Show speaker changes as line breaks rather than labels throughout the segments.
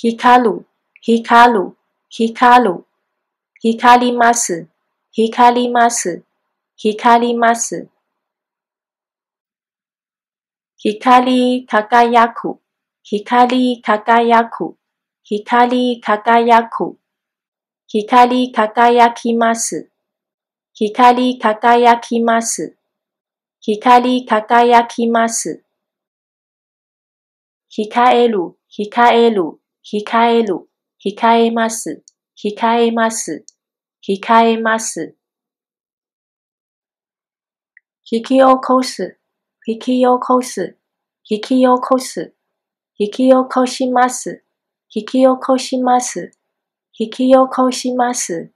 光る、光る、光る。光ります、光ります、光ります。光り輝く、光り輝く、光り輝く。光り輝きます。光り輝きます。光り輝きます。控える、控える、控える、控えます、控えます、控えます。引き起こす、引き起こす、引き起こす、引き起こします、引き起こします、引き起こします。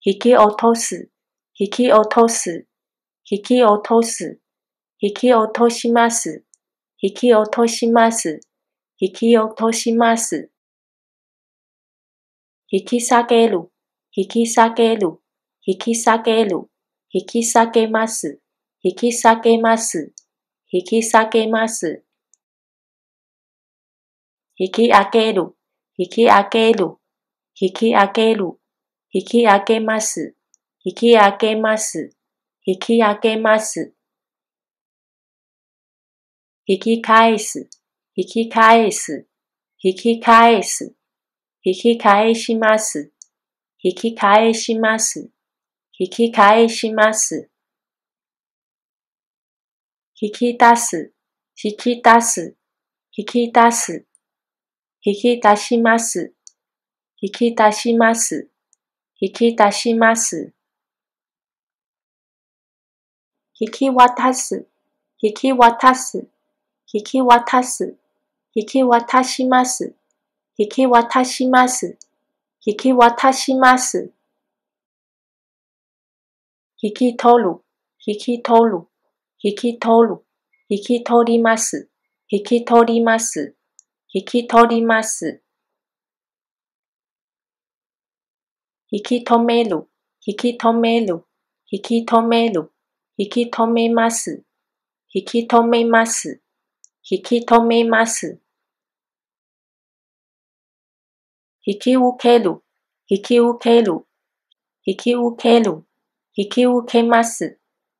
引き落とす、引き落とす、引き落とす、引き落とします、引き落とします、引き落とします。引き下げる、引き下げる、引き下げる、引き下げます、引き下げます、引き下げます。引き上げる、引き上げる、引き上げる、引き上げます、引き上げます、引き上げます。引き返す、引き返す、引き返す、引き返します、引き返します、引き返します。引き出す、引き出す、引き出す、引き出します、引き出します、引き出します。引き渡す、引き渡す、引き渡す、引き渡します、引き渡します、引き渡します。引き取る、引き取る、引き取る、引き取ります、引き取ります、引き取ります。引き止める、引き止める、引き止める、引き止めます、引き止めます、引き止めます。引き受ける、引き受ける、引き受ける、引き受けます、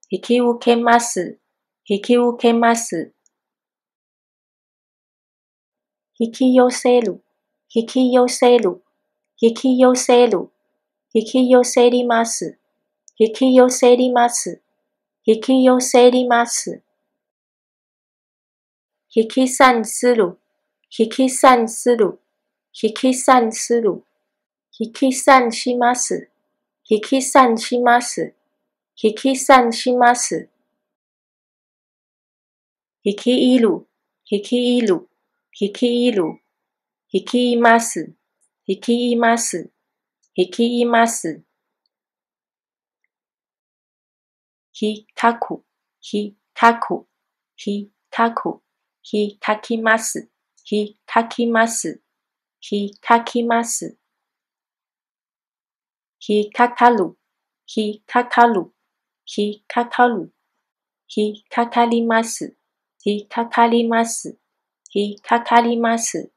引き受けます、引き受けます。引き寄せる、引き寄せる、引き寄せる、引き寄せります、引き寄せります、引き寄せります。引き散する、引き散する、引き散する、引き散します、引き散します、引き散します。引き入る、引き入る、引き入る、引きいます、引きいます、引きいます。ひかく、ひかく、ひかく、ひかきます、ひかきます、ひかきます。ひかかる、ひかかる、ひかかる、ひかかります、ひかかります、ひかかります。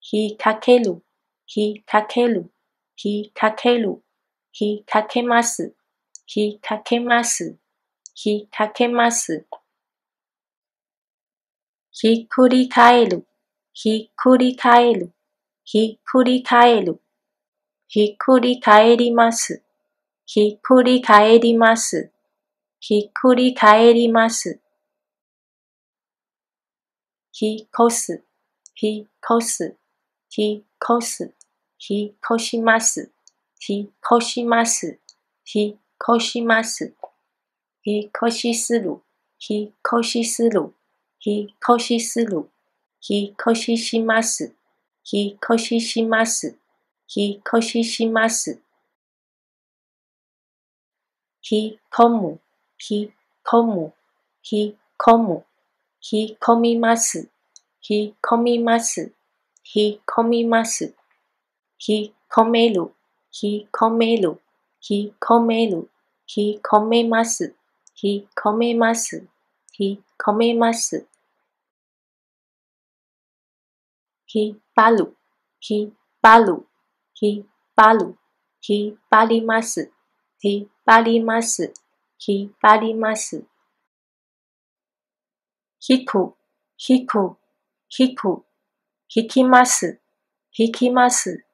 ひかける、ひかける、ひかける、ひかけます、ひかけます、ひかけます。ひっくり返る、ひっくり返る、ひっくり返る。ひっくり返ります、ひっくり返ります、ひっくり返ります。ひこす、ひこす、ひこす、ひこします、ひこします、ひこします。ひこしする、ひこしする、ひこしする、ひこしします、ひこしします、ひこしします。ひこむ、ひこむ、ひこむ、ひこみます、ひこみます、ひこみます。ひこめる、ひこめる、ひこめる、ひこめます、ひこめます、ひこめます。ひばる、ひばる、ひばる、ひばります、ひばります、ひばります。ひく、ひく、ひく、ひきます、ひきます、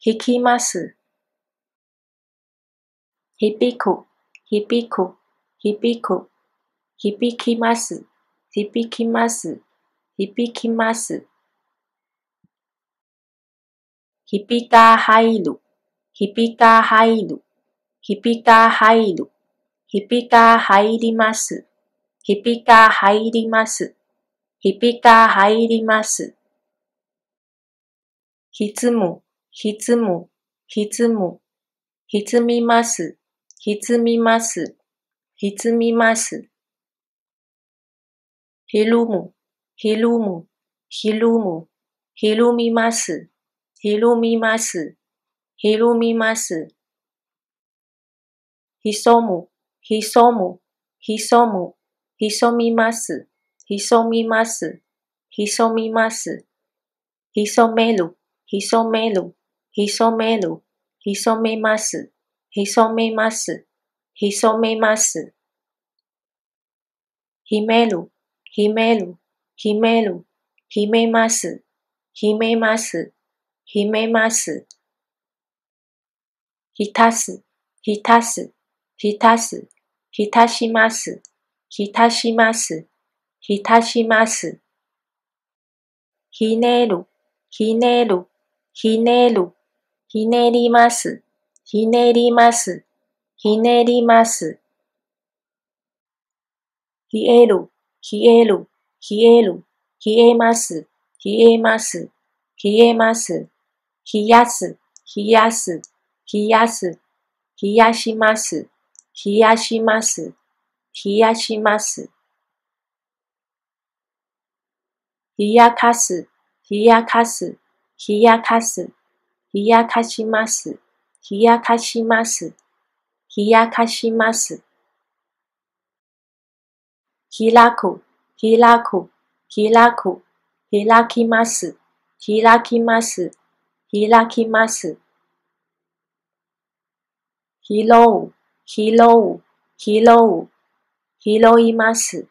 ひきます。響く、響く、響く、響きます、響きます、響きます。ひびが入る、ひびが入る、ひびが入る、ひびが入ります、ひびが入ります、ひびが入ります。ひつむ、ひつむ、ひつむ、ひつみます、ひつみます、ひつみます。ひるむ、ひるむ、ひるむ、ひるみます。ひろみます。ひろみます。潜む、潜む、潜む、潜みます。潜みます。潜みます。潜める、潜める、潜める、潜めます。潜めます。潜めます。秘める、秘める、秘める、秘めます。秘めます。秘めます。浸す、浸す、浸す、浸します、浸します、浸します。ひねる、ひねる、ひねる、ひねります、ひねります、ひねります。冷える、冷える、冷える、冷えます、冷えます、冷えます。冷やす、冷やす、冷やす、冷やします、冷やします、冷やします。冷やかす、冷やかす、冷やかす、冷やかします、冷やかします、冷やかします。開く、開く、開く、開きます、開きます。開きます。拾う、拾う、拾う、拾います。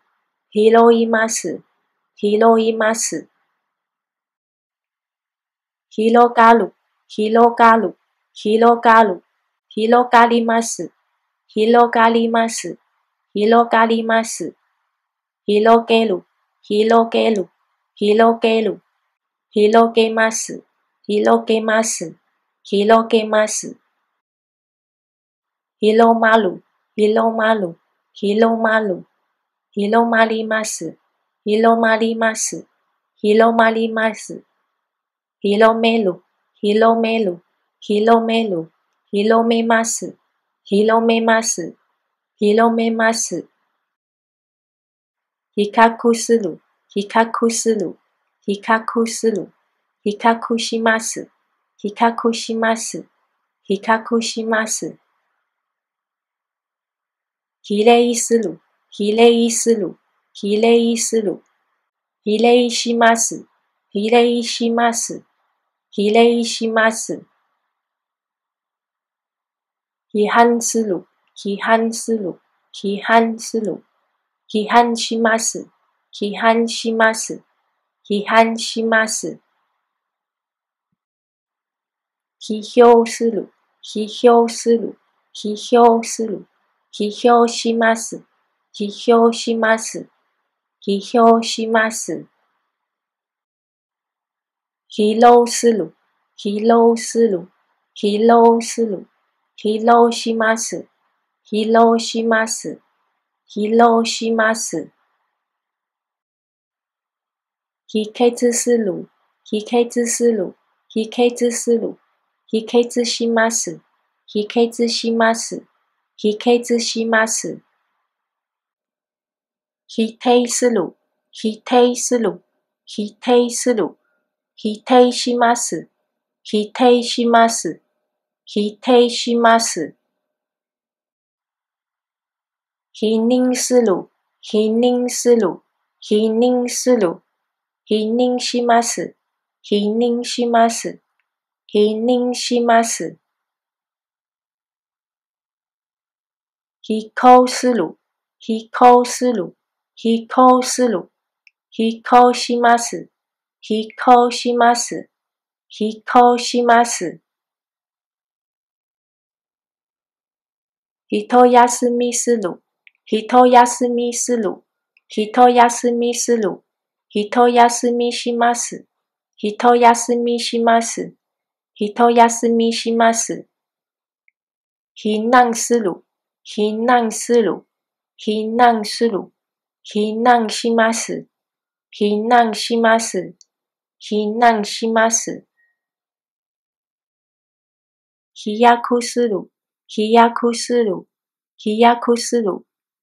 拾います。拾います。広がる、広がる、広がる、広がります。広がります。広がります。広げる、広げる、広げる、広げます。広げます。広げます。広まる、広まる、広まる。広まります。広まります。広まります。広める、広める、広める。広めます。広めます。広めます。比較する、比較する、比較する。比較します。比較します。比較します。比例する。比例する。比例する。比例します。比例します。比例します。批判する。批判する。批判する。批判します。批判します。批判します。批評する、批評する、批評する、批評します、批評します、批評します。披露する、披露する、披露する、披露します、披露します、披露します。秘訣する、秘訣する、秘訣する。秘訣します。秘訣します。秘訣します。否定する。否定する。否定する。否定します。否定します。否定します。否認する。否認する。否認する。否認します。否認します。否認します。飛行する。飛行する。飛行する。飛行します。飛行します。飛行します。一休みする。一休みする。一休みする。一休みします。一休みします。一休みします。避難する。避難する。避難する。避難します。避難します。避難します。飛躍する。飛躍する。飛躍する。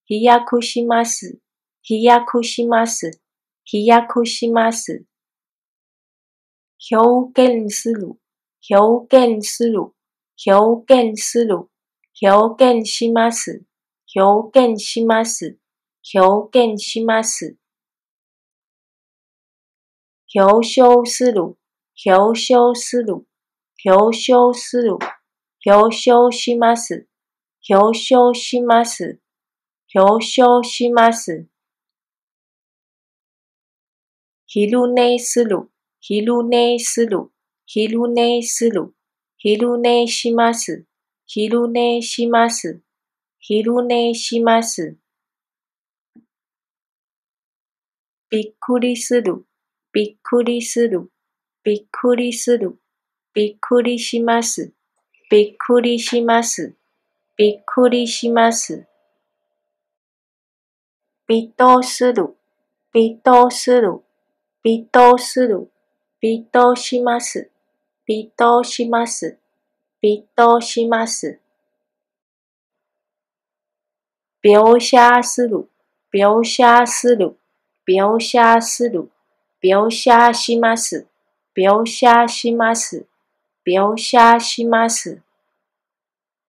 飛躍します。飛躍します。飛躍します。表現する。表現する。表現する。表現します。表現します。表現します。表彰する。表彰する。表彰する。表彰します。表彰します。表彰します。昼寝する。昼寝する。昼寝する。昼寝します。昼寝します。昼寝します。びっくりする。びっくりする。びっくりする。びっくりします。びっくりします。びっくりします。びっとする。びっとする。びっとする。びっとします。びっとします。びっとします。描写する。描写する。描写する。描写します。描写します。描写します。